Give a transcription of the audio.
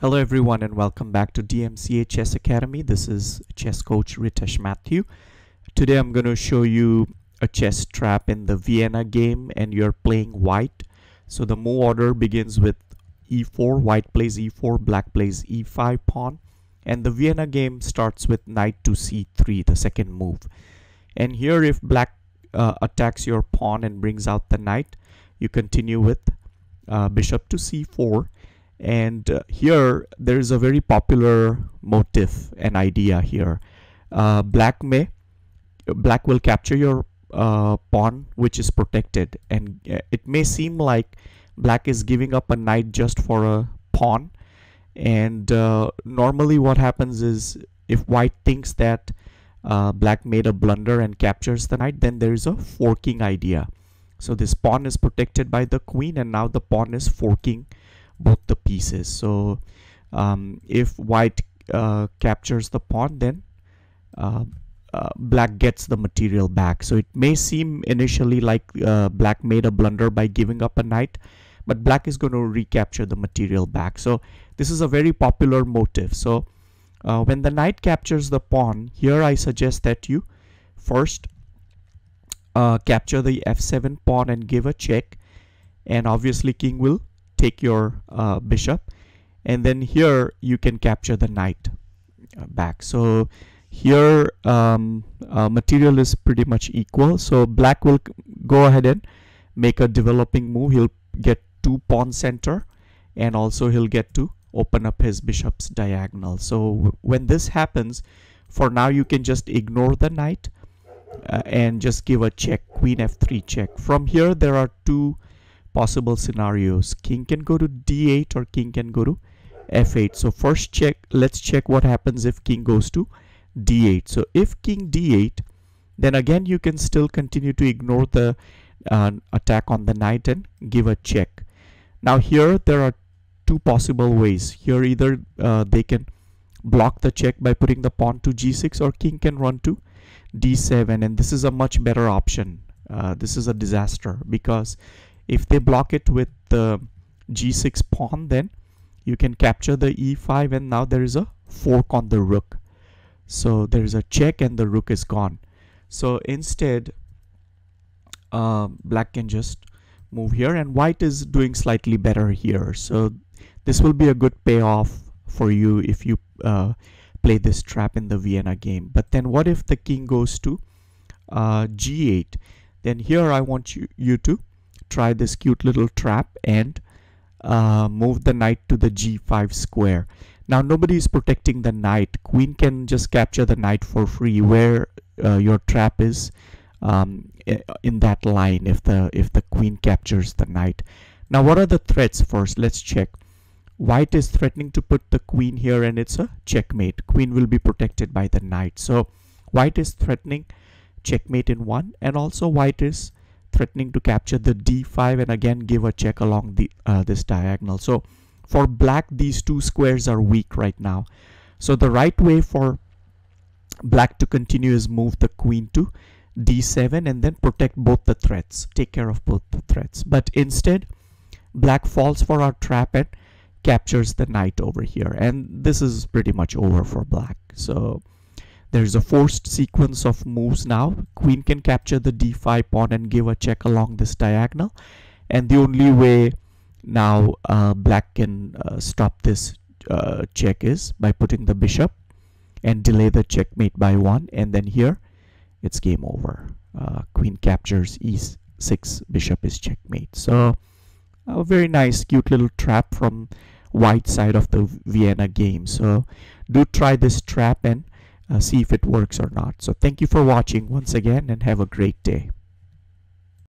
Hello everyone and welcome back to YMCA Chess Academy. This is chess coach Ritesh Mathew. Today I'm going to show you a chess trap in the Vienna game and you're playing white. So the move order begins with e4, white plays e4, black plays e5 pawn and the Vienna game starts with knight to c3, the second move. And here if black uh, attacks your pawn and brings out the knight, you continue with uh, bishop to c4 and uh, here there is a very popular motif and idea here. Uh, black may black will capture your uh, pawn which is protected. And uh, it may seem like black is giving up a knight just for a pawn. And uh, normally what happens is if white thinks that uh, black made a blunder and captures the knight then there is a forking idea. So this pawn is protected by the queen and now the pawn is forking both the pieces. So um, if white uh, captures the pawn then uh, uh, black gets the material back. So it may seem initially like uh, black made a blunder by giving up a knight but black is going to recapture the material back. So this is a very popular motive. So uh, when the knight captures the pawn here I suggest that you first uh, capture the f7 pawn and give a check. And obviously king will take your uh, bishop and then here you can capture the knight uh, back. So here um, uh, material is pretty much equal. So black will go ahead and make a developing move. He'll get two pawn center and also he'll get to open up his bishop's diagonal. So when this happens for now you can just ignore the knight uh, and just give a check queen f3 check. From here there are two possible scenarios. King can go to d8 or king can go to f8 so first check let's check what happens if king goes to d8 so if king d8 then again you can still continue to ignore the uh, attack on the knight and give a check. Now here there are two possible ways. Here either uh, they can block the check by putting the pawn to g6 or king can run to d7 and this is a much better option. Uh, this is a disaster because if they block it with the g6 pawn then you can capture the e5 and now there is a fork on the rook. So there is a check and the rook is gone. So instead uh, black can just move here and white is doing slightly better here. So this will be a good payoff for you if you uh, play this trap in the Vienna game. But then what if the king goes to uh, g8 then here I want you, you to try this cute little trap and uh, move the knight to the g5 square. Now nobody is protecting the knight. Queen can just capture the knight for free where uh, your trap is um, in that line if the if the queen captures the knight. Now what are the threats first? Let's check. White is threatening to put the queen here and it's a checkmate. Queen will be protected by the knight. So white is threatening checkmate in one and also white is threatening to capture the d5 and again give a check along the uh, this diagonal. So for black these two squares are weak right now. So the right way for black to continue is move the queen to d7 and then protect both the threats take care of both the threats. But instead black falls for our trap and captures the knight over here. And this is pretty much over for black. So there's a forced sequence of moves now. Queen can capture the d5 pawn and give a check along this diagonal. And the only way now uh, black can uh, stop this uh, check is by putting the bishop and delay the checkmate by one. And then here, it's game over. Uh, queen captures e6, bishop is checkmate. So a very nice, cute little trap from white side of the Vienna game. So do try this trap and uh, see if it works or not. So thank you for watching once again and have a great day.